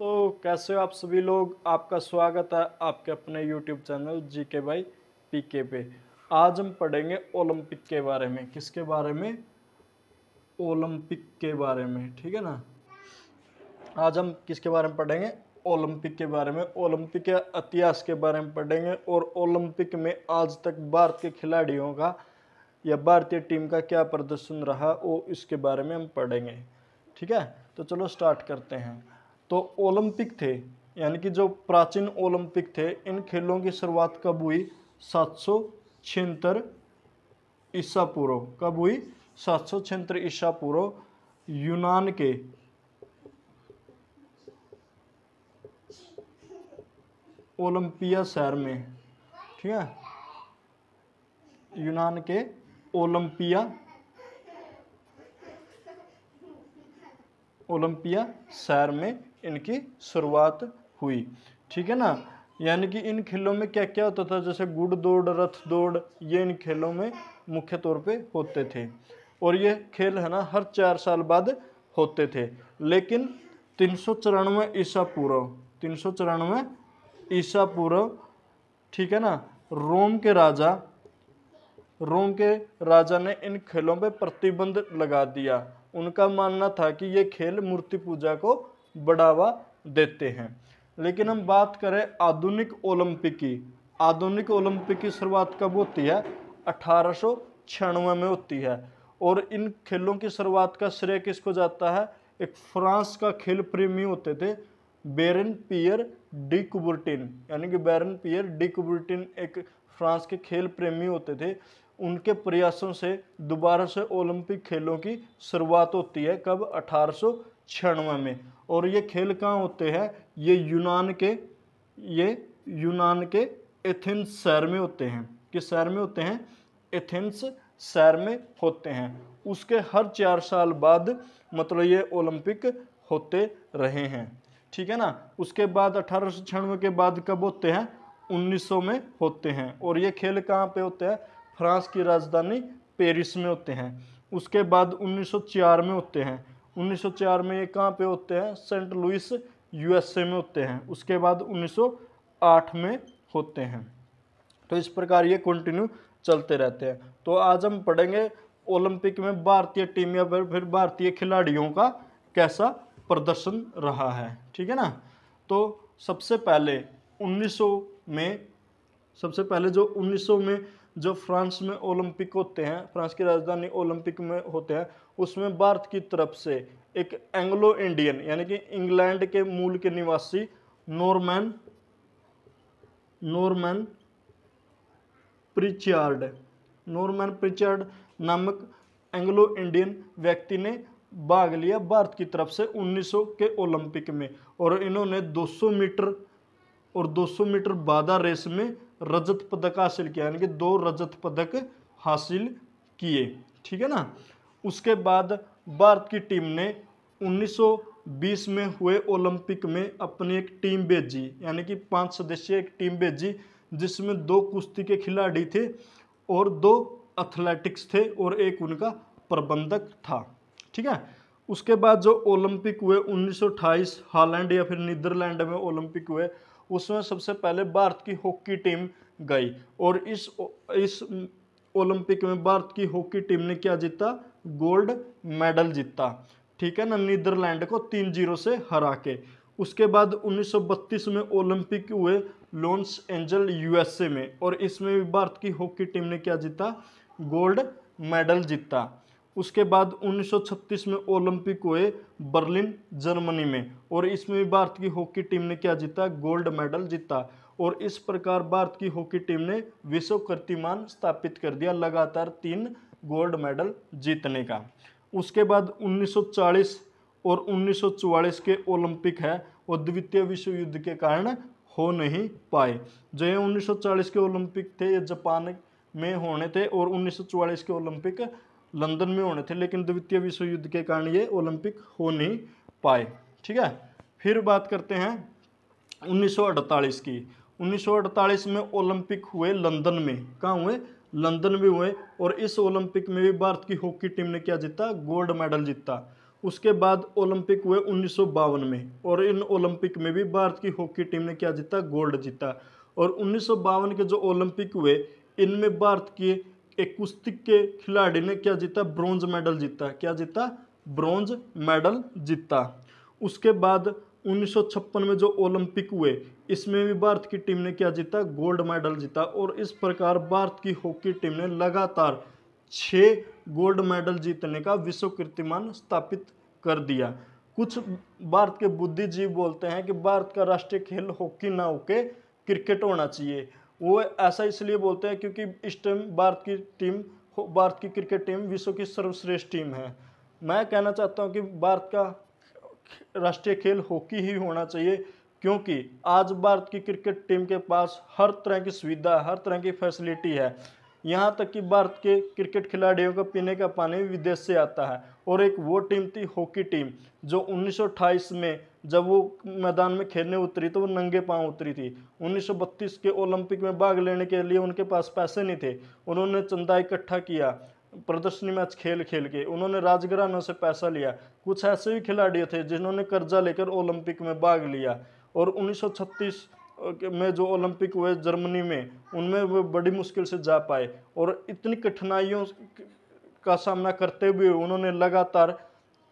तो कैसे हो आप सभी लोग? आपका स्वागत है आपके अपने YouTube चैनल जी के बाई पी के पे। आज हम पढ़ेंगे ओलंपिक के बारे में। किसके बारे में? ओलंपिक के बारे में, ठीक है ना? आज हम किसके बारे में पढ़ेंगे? ओलंपिक के बारे में। ओलंपिक के इतिहास के बारे में पढ़ेंगे और ओलंपिक में आज तक भारत के खिलाड़ियों का या भारतीय टीम का क्या प्रदर्शन रहा, वो इसके बारे में हम पढ़ेंगे। ठीक है? तो चलो स्टार्ट करते हैं। तो ओलंपिक थे, यानी कि जो प्राचीन ओलंपिक थे, इन खेलों की शुरुआत कब हुई? सात सौ छिहत्तर ईसा पूर्व। कब हुई? सात सौ छिहत्तर ईसा पूर्व यूनान के। ओलंपिया शहर में, ठीक है? यूनान के ओलंपिया। ओलंपिया शहर में इनकी शुरुआत हुई। ठीक है ना? यानी कि इन खेलों में क्या क्या होता था? जैसे गुड़ दौड़, रथ दौड़, ये इन खेलों में मुख्य तौर पे होते थे। और ये खेल है ना, हर चार साल बाद होते थे। लेकिन तीन सौ चौरानवे ईसा पूर्व, तीन सौ चौरानवे ईसा पूर्व, ठीक है ना? रोम के राजा, रोम के राजा ने इन खेलों पे प्रतिबंध लगा दिया। उनका मानना था कि ये खेल मूर्ति पूजा को बढ़ावा देते हैं। लेकिन हम बात करें आधुनिक ओलंपिक। की आधुनिक ओलंपिक की शुरुआत कब होती है? अठारह सौ छियानवे में होती है। और इन खेलों की शुरुआत का श्रेय किसको जाता है? एक फ्रांस का खेल प्रेमी होते थे, बेरन पियर डी कुबर्टिन। यानी कि बेरन पियर डी कुबर्टिन एक फ्रांस के खेल प्रेमी होते थे। उनके प्रयासों से दोबारा से ओलंपिक खेलों की शुरुआत होती है कब? अठारह सौ छियानवे में। और ये खेल कहाँ होते हैं? ये यूनान के, ये यूनान के एथेंस शहर में होते हैं। किस शहर में होते हैं? एथेंस शहर में होते हैं। उसके हर चार साल बाद मतलब ये ओलंपिक होते रहे हैं। ठीक है ना? उसके बाद अठारह सौ छियानवे के बाद कब होते हैं? 1900 में होते हैं। और ये खेल कहाँ पे होते हैं? फ्रांस की राजधानी पेरिस में होते हैं। उसके बाद 1904 में होते हैं। 1904 में ये कहाँ पे होते हैं? सेंट लुइस, यूएसए में होते हैं। उसके बाद 1908 में होते हैं। तो इस प्रकार ये कंटिन्यू चलते रहते हैं। तो आज हम पढ़ेंगे ओलंपिक में भारतीय टीम या फिर भारतीय खिलाड़ियों का कैसा प्रदर्शन रहा है। ठीक है ना? तो सबसे पहले 1900 में सबसे पहले जो 1900 में जो फ्रांस में ओलंपिक होते हैं, फ्रांस की राजधानी ओलंपिक में होते हैं, उसमें भारत की तरफ़ से एक एंग्लो इंडियन, यानी कि इंग्लैंड के मूल के निवासी Norman Norman Pritchard Norman Pritchard नामक एंग्लो इंडियन व्यक्ति ने भाग लिया भारत की तरफ़ से 1900 के ओलंपिक में और इन्होंने 200 मीटर और 200 मीटर बाधा रेस में रजत पदक हासिल किया, यानी कि दो रजत पदक हासिल किए, ठीक है ना? उसके बाद भारत की टीम ने 1920 में हुए ओलंपिक में अपनी एक टीम भेजी, यानी कि पाँच सदस्यीय एक टीम भेजी, जिसमें दो कुश्ती के खिलाड़ी थे और दो एथलेटिक्स थे और एक उनका प्रबंधक था, ठीक है? उसके बाद जो ओलंपिक हुए 1928 हॉलैंड या फिर नीदरलैंड में ओलंपिक हुए उसमें सबसे पहले भारत की हॉकी टीम गई और इस इस ओलंपिक में भारत की हॉकी टीम ने क्या जीता? गोल्ड मेडल जीता। ठीक है ना? नीदरलैंड को तीन ज़ीरो से हरा के। उसके बाद 1932 में ओलंपिक हुए लॉन्स एंजल, यूएसए में और इसमें भी भारत की हॉकी टीम ने क्या जीता? गोल्ड मेडल जीता। उसके बाद 1936 में ओलंपिक हुए बर्लिन, जर्मनी में। और इसमें भी भारत की हॉकी टीम ने क्या जीता? गोल्ड मेडल जीता। और इस प्रकार भारत की हॉकी टीम ने विश्व कीर्तिमान स्थापित कर दिया लगातार तीन गोल्ड मेडल जीतने का। उसके बाद 1940 और 1944 के ओलंपिक है, वो द्वितीय विश्व युद्ध के कारण हो नहीं पाए। जो ये 1940 के ओलंपिक थे, ये जापान में होने थे और 1944 के ओलंपिक लंदन में होने थे, लेकिन द्वितीय विश्व युद्ध के कारण ये ओलंपिक हो नहीं पाए। ठीक है? फिर बात करते हैं 1948 की। 1948 में ओलंपिक हुए लंदन में। कहाँ हुए? लंदन में हुए और इस ओलंपिक में भी भारत की हॉकी टीम ने क्या जीता? गोल्ड मेडल जीता। उसके बाद ओलंपिक हुए उन्नीस सौ बावन में और इन ओलंपिक में भी भारत की हॉकी टीम ने क्या जीता? गोल्ड जीता। और उन्नीस सौ बावन के जो ओलंपिक हुए, इनमें भारत के एक कुश्ती के खिलाड़ी ने क्या जीता? ब्रॉन्ज मेडल जीता। क्या जीता? ब्रॉन्ज मेडल जीता। उसके बाद 1956 में जो ओलंपिक हुए, इसमें भी भारत की टीम ने क्या जीता? गोल्ड मेडल जीता। और इस प्रकार भारत की हॉकी टीम ने लगातार छः गोल्ड मेडल जीतने का विश्व कीर्तिमान स्थापित कर दिया। कुछ भारत के बुद्धिजीवी बोलते हैं कि भारत का राष्ट्रीय खेल हॉकी ना होके क्रिकेट होना चाहिए। वो ऐसा इसलिए बोलते हैं क्योंकि इस टाइम भारत की टीम, भारत की क्रिकेट टीम विश्व की सर्वश्रेष्ठ टीम है। मैं कहना चाहता हूँ कि भारत का राष्ट्रीय खेल हॉकी ही होना चाहिए, क्योंकि आज भारत की क्रिकेट टीम के पास हर तरह की सुविधा, हर तरह की फैसिलिटी है। यहाँ तक कि भारत के क्रिकेट खिलाड़ियों का पीने का पानी विदेश से आता है और एक वो टीम थी हॉकी टीम, जो 1928 में जब वो मैदान में खेलने उतरी तो वो नंगे पाँव उतरी थी। 1932 के ओलंपिक में भाग लेने के लिए उनके पास पैसे नहीं थे। उन्होंने चंदा इकट्ठा किया, प्रदर्शनी मैच खेल खेल के। उन्होंने राजघरानों से पैसा लिया। कुछ ऐसे भी खिलाड़ी थे जिन्होंने कर्जा लेकर ओलंपिक में भाग लिया और 1936 में जो ओलंपिक हुए जर्मनी में, उनमें वो बड़ी मुश्किल से जा पाए। और इतनी कठिनाइयों का सामना करते हुए उन्होंने लगातार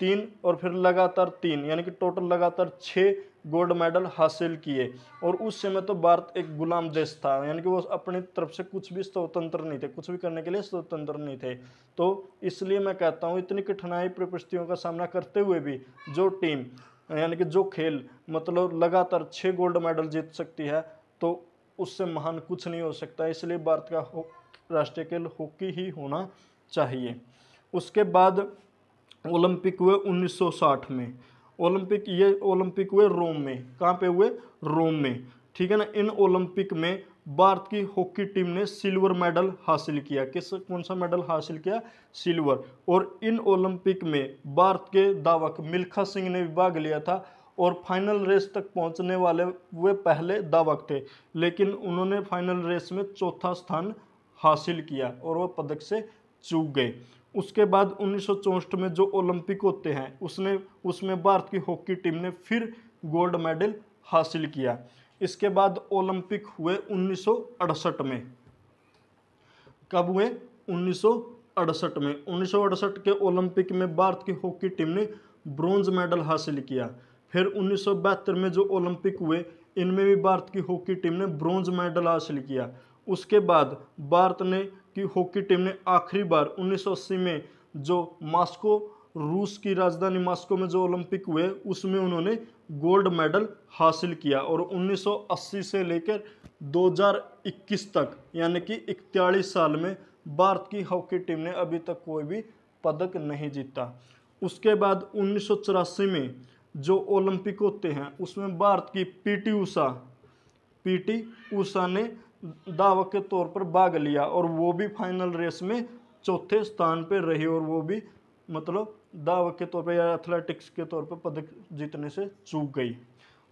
तीन और फिर लगातार तीन, यानी कि टोटल लगातार छः गोल्ड मेडल हासिल किए। और उस समय तो भारत एक गुलाम देश था, यानी कि वो अपनी तरफ़ से कुछ भी स्वतंत्र नहीं थे, कुछ भी करने के लिए स्वतंत्र नहीं थे। तो इसलिए मैं कहता हूँ, इतनी कठिनाई परिस्थितियों का सामना करते हुए भी जो टीम यानी कि जो खेल मतलब लगातार छः गोल्ड मेडल जीत सकती है तो उससे महान कुछ नहीं हो सकता। इसलिए भारत का राष्ट्रीय खेल हॉकी ही होना चाहिए। उसके बाद ओलंपिक हुए 1960 में। ओलंपिक ये, ओलंपिक हुए रोम में। कहाँ पे हुए? रोम में। ठीक है ना? इन ओलंपिक में भारत की हॉकी टीम ने सिल्वर मेडल हासिल किया। किस, कौन सा मेडल हासिल किया? सिल्वर। और इन ओलंपिक में भारत के दावक मिल्खा सिंह ने भाग लिया था और फाइनल रेस तक पहुँचने वाले वे पहले दावक थे, लेकिन उन्होंने फाइनल रेस में चौथा स्थान हासिल किया और वह पदक से चूक गए। उसके बाद उन्नीस सौ चौंसठ में जो ओलंपिक होते हैं, उसने, उसमें भारत की हॉकी टीम ने फिर गोल्ड मेडल हासिल किया। इसके बाद ओलंपिक हुए उन्नीस सौ अड़सठ में। कब हुए? उन्नीस सौ अड़सठ में। उन्नीस सौ अड़सठ के ओलंपिक में भारत की हॉकी टीम ने ब्रॉन्ज मेडल हासिल किया। फिर उन्नीस सौ बहत्तर में जो ओलंपिक हुए, इनमें भी भारत की हॉकी टीम ने ब्रॉन्ज मेडल हासिल किया। उसके बाद भारत ने की हॉकी टीम ने आखिरी बार 1980 में जो मास्को रूस की राजधानी मास्को में जो ओलंपिक हुए, उसमें उन्होंने गोल्ड मेडल हासिल किया और 1980 से लेकर 2021 तक, यानी कि इकतालीस साल में, भारत की हॉकी टीम ने अभी तक कोई भी पदक नहीं जीता। उसके बाद उन्नीस सौ चौरासी में जो ओलंपिक होते हैं, उसमें भारत की पीटी उषा पीटी उषा ने दावक के तौर पर भाग लिया और वो भी फाइनल रेस में चौथे स्थान पर रही और वो भी मतलब दावक के तौर पर या एथलेटिक्स के तौर पर पदक जीतने से चूक गई।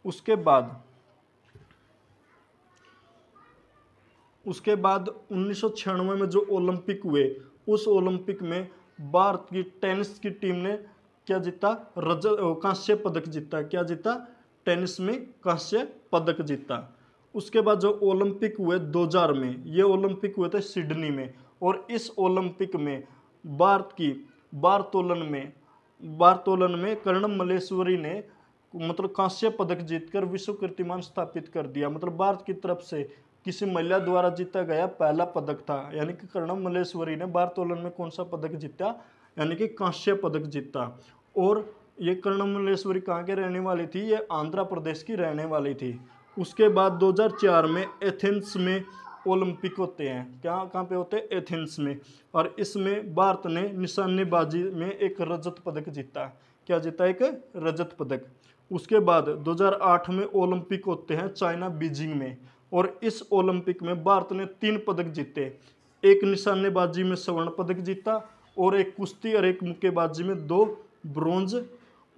उसके बाद उसके बाद उन्नीस में जो ओलंपिक हुए, उस ओलंपिक में भारत की टेनिस की टीम ने क्या जीता? रजत कांस्य पदक जीता। क्या जीता? टेनिस में कांस्य पदक जीता। उसके बाद जो ओलंपिक हुए 2000 में, ये ओलंपिक हुए थे सिडनी में और इस ओलंपिक में भारत की बारतोलन में बारतोलन में कर्णम मलेश्वरी ने मतलब कांस्य पदक जीतकर विश्व कीर्तिमान स्थापित कर दिया। मतलब भारत की तरफ़ से किसी महिला द्वारा जीता गया पहला पदक था। यानी कि कर्णम मलेश्वरी ने बारतोलन में कौन सा पदक जीता? यानी कि कांस्य पदक जीता। और ये कर्णम मलेश्वरी कहाँ के रहने वाली थी? ये आंध्र प्रदेश की रहने वाली थी। उसके बाद 2004 में एथेंस में ओलंपिक होते हैं। क्या कहाँ पे होते हैं? एथेंस में। और इसमें भारत ने निशानेबाजी में एक रजत पदक जीता। क्या जीता एक? रजत पदक। उसके बाद 2008 में ओलंपिक होते हैं चाइना बीजिंग में। और इस ओलंपिक में भारत ने तीन पदक जीते। एक निशानेबाजी में स्वर्ण पदक जीता और एक कुश्ती और एक मुक्केबाजी में दो ब्रॉन्ज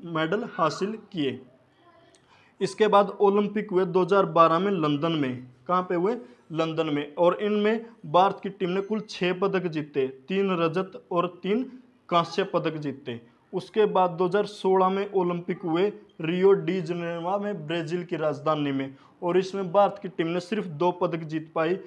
मेडल हासिल किए। इसके बाद ओलंपिक हुए 2012 में लंदन में। कहाँ पे हुए? लंदन में और इनमें भारत की टीम ने कुल छः पदक जीते, तीन रजत और तीन कांस्य पदक जीते। उसके बाद 2016 में ओलंपिक हुए रियो डी जनेवा में ब्राज़ील की राजधानी में और इसमें भारत की टीम ने सिर्फ़ दो पदक जीत पाई,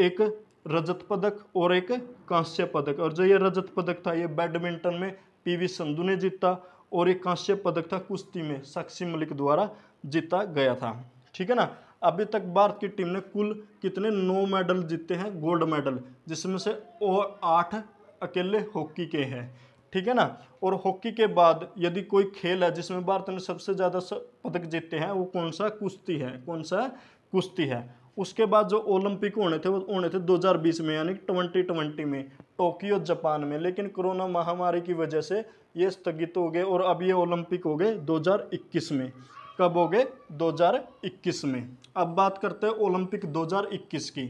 एक रजत पदक और एक कांस्य पदक। और जो ये रजत पदक था, ये बैडमिंटन में पीवी संधु ने जीता और एक कांस्य पदक था कुश्ती में साक्षी मलिक द्वारा जीता गया था। ठीक है ना? अभी तक भारत की टीम ने कुल कितने नौ मेडल जीते हैं? गोल्ड मेडल, जिसमें से और आठ अकेले हॉकी के हैं। ठीक है ना? और हॉकी के बाद यदि कोई खेल है जिसमें भारत ने सबसे ज़्यादा पदक जीते हैं, वो कौन सा कुश्ती है। कौन सा कुश्ती है। उसके बाद जो ओलंपिक होने थे, वो होने थे 2020 में, यानी 2020 में, टोक्यो, जापान में। लेकिन कोरोना महामारी की वजह से ये स्थगित हो गए और अब ये ओलंपिक हो गए 2021 में। कब हो गए? 2021 में। अब बात करते हैं ओलंपिक 2021 की।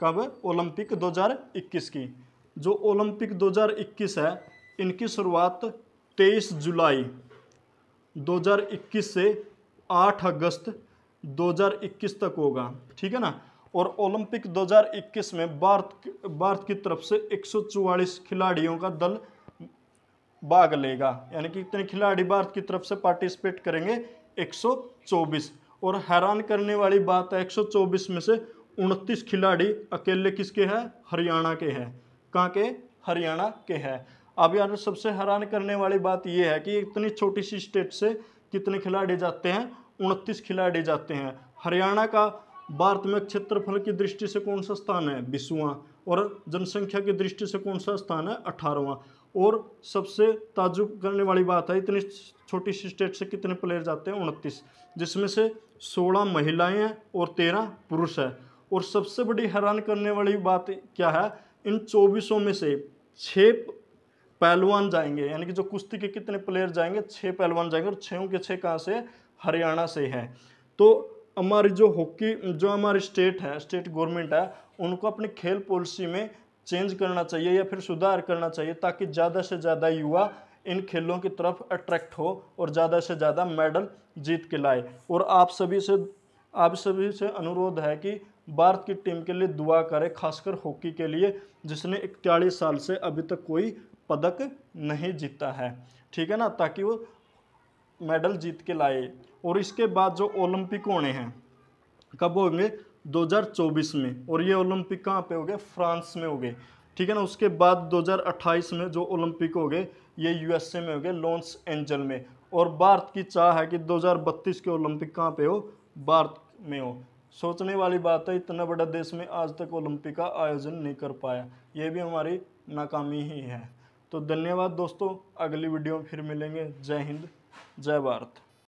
कब? ओलंपिक 2021 की। जो ओलंपिक 2021 है, इनकी शुरुआत 23 जुलाई 2021 से 8 अगस्त 2021 तक होगा। ठीक है ना? और ओलंपिक 2021 में भारत भारत की तरफ़ से 144 खिलाड़ियों का दल भाग लेगा। यानी कि इतने खिलाड़ी भारत की तरफ़ से पार्टिसिपेट करेंगे 124 और हैरान करने वाली बात है 124 में से उनतीस खिलाड़ी अकेले किसके हैं? हरियाणा के हैं। कहाँ के? हरियाणा के हैं। अब यार सबसे हैरान करने वाली बात यह है कि इतनी छोटी सी स्टेट से कितने खिलाड़ी जाते हैं? उनतीस खिलाड़ी जाते हैं। हरियाणा का भारत में क्षेत्रफल की दृष्टि से कौन सा स्थान है? बीसवां। और जनसंख्या की दृष्टि से कौन सा स्थान है? अठारहवां। और सबसे ताजुब करने वाली बात है, इतनी छोटी सी स्टेट से कितने प्लेयर जाते हैं? उनतीस। जिसमें से सोलह महिलाएँ हैं और तेरह पुरुष हैं। और सबसे बड़ी हैरान करने वाली बात क्या है? इन चौबीसों में से छः पहलवान जाएँगे, यानी कि जो कुश्ती के कितने प्लेयर जाएँगे छः पहलवान जाएँगे और छः के छः कहाँ से? हरियाणा से हैं। तो हमारी जो हॉकी जो हमारी स्टेट है स्टेट गवर्नमेंट है, उनको अपनी खेल पॉलिसी में चेंज करना चाहिए या फिर सुधार करना चाहिए ताकि ज़्यादा से ज़्यादा युवा इन खेलों की तरफ़ अट्रैक्ट हो और ज़्यादा से ज़्यादा मेडल जीत के लाए। और आप सभी से, आप सभी से अनुरोध है कि भारत की टीम के लिए दुआ करें, खासकर हॉकी के लिए, जिसने इकतालीस साल से अभी तक कोई पदक नहीं जीता है। ठीक है ना? ताकि वो मेडल जीत के लाए। और इसके बाद जो ओलंपिक होने हैं, कब होंगे? 2024 में, और ये ओलंपिक कहाँ पे हो गए? फ्रांस में हो गए। ठीक है ना? उसके बाद 2028 में जो ओलंपिक हो गए, ये यूएसए में हो गए लॉन्स एंजल में। और भारत की चाह है कि 2032 के ओलंपिक कहाँ पे हो? भारत में हो। सोचने वाली बात है, इतना बड़ा देश में आज तक ओलंपिक का आयोजन नहीं कर पाया। ये भी हमारी नाकामी ही है। तो धन्यवाद दोस्तों, अगली वीडियो में फिर मिलेंगे। जय हिंद, जय भारत।